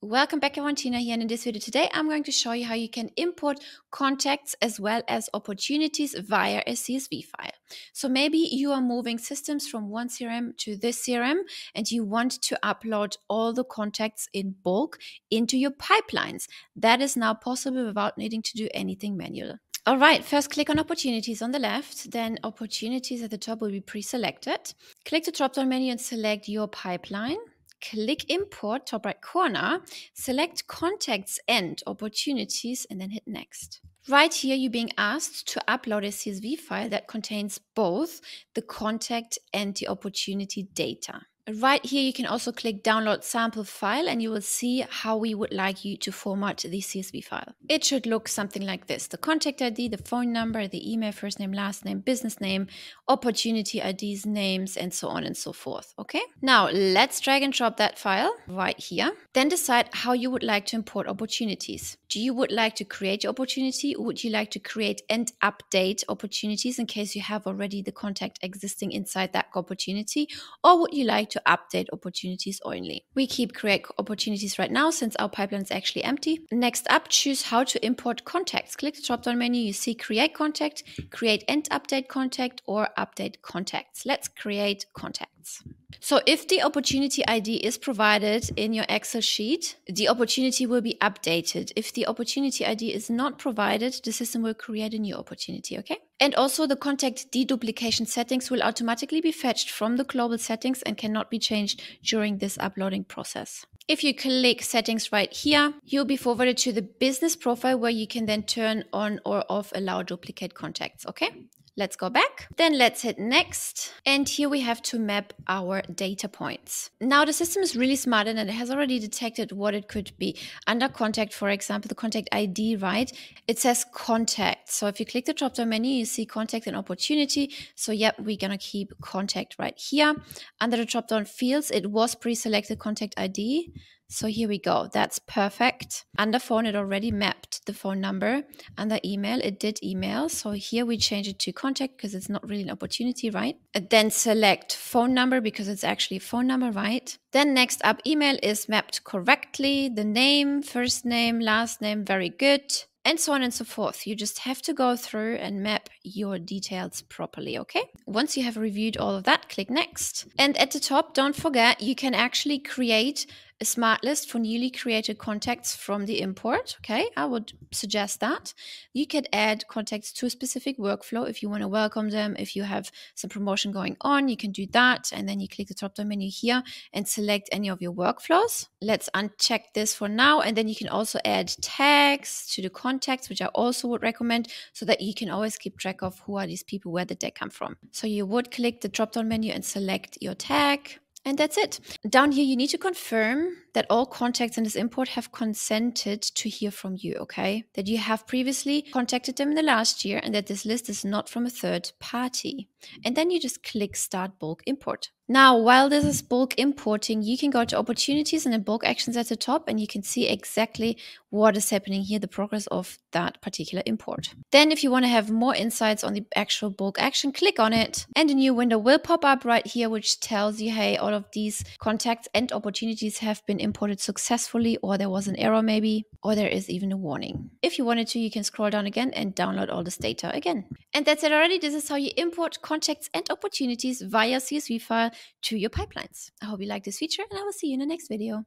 Welcome back everyone, Tina here and in this video today I'm going to show you how you can import contacts as well as opportunities via a CSV file. So maybe you are moving systems from one CRM to this CRM and you want to upload all the contacts in bulk into your pipelines. That is now possible without needing to do anything manual. All right, first click on opportunities on the left, then opportunities at the top will be pre-selected. Click the drop-down menu and select your pipeline click import top right corner, select contacts and opportunities, and then hit next. Right here, you're being asked to upload a CSV file that contains both the contact and the opportunity data. Right here, you can also click download sample file and you will see how we would like you to format the CSV file. It should look something like this. The contact ID, the phone number, the email, first name, last name, business name, opportunity IDs, names, and so on and so forth. Okay. Now let's drag and drop that file right here. Then decide how you would like to import opportunities. Do you would like to create your opportunity? Or would you like to create and update opportunities in case you have already the contact existing inside that opportunity? Or would you like to to update opportunities only. We keep create opportunities right now since our pipeline is actually empty. Next up, choose how to import contacts. Click the drop down menu, you see create contact, create and update contact or update contacts. Let's create contacts. So if the opportunity ID is provided in your Excel sheet, the opportunity will be updated. If the opportunity ID is not provided, the system will create a new opportunity, okay? And also the contact deduplication settings will automatically be fetched from the global settings and cannot be changed during this uploading process. If you click settings right here, you'll be forwarded to the business profile where you can then turn on or off allow duplicate contacts, okay? Let's go back. Then let's hit next. And here we have to map our data points. Now the system is really smart and it has already detected what it could be. Under contact, for example, the contact ID, right? It says contact. So if you click the drop down menu, you see contact and opportunity. So yep, we're gonna keep contact right here. Under the drop down fields, it was pre-selected contact ID. So here we go. That's perfect. Under phone, it already mapped the phone number. Under email, it did email. So here we change it to contact because it's not really an opportunity, right? And then select phone number because it's actually a phone number, right? Then next up, email is mapped correctly. The name, first name, last name, very good and so on and so forth. You just have to go through and map your details properly, okay? Once you have reviewed all of that, click next. And at the top, don't forget, you can actually create a smart list for newly created contacts from the import. Okay, I would suggest that. You could add contacts to a specific workflow if you want to welcome them. If you have some promotion going on, you can do that. And then you click the drop down menu here and select any of your workflows. Let's uncheck this for now. And then you can also add tags to the contacts, which I also would recommend so that you can always keep track of who are these people, where did they come from. So you would click the drop down menu and select your tag and that's it. Down here, you need to confirm that all contacts in this import have consented to hear from you, okay? That you have previously contacted them in the last year and that this list is not from a third party. And then you just click Start Bulk Import. Now, while this is bulk importing, you can go to opportunities and then bulk actions at the top, and you can see exactly what is happening here, the progress of that particular import. Then, if you want to have more insights on the actual bulk action, click on it, and a new window will pop up right here, which tells you, hey, all of these contacts and opportunities have been imported successfully, or there was an error maybe, or there is even a warning. If you wanted to, you can scroll down again and download all this data again. And that's it already. This is how you import contacts and opportunities via CSV file to your pipelines. I hope you like this feature and I will see you in the next video.